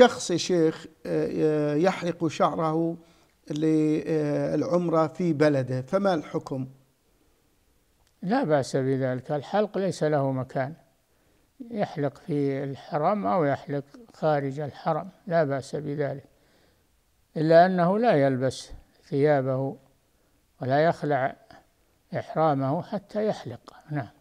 شخص يا شيخ آه، آه، يحلق شعره للعمرة في بلده فما الحكم؟ لا بأس بذلك الحلق ليس له مكان. يحلق في الحرم أو يحلق خارج الحرم لا بأس بذلك. إلا أنه لا يلبس ثيابه ولا يخلع إحرامه حتى يحلق. نعم.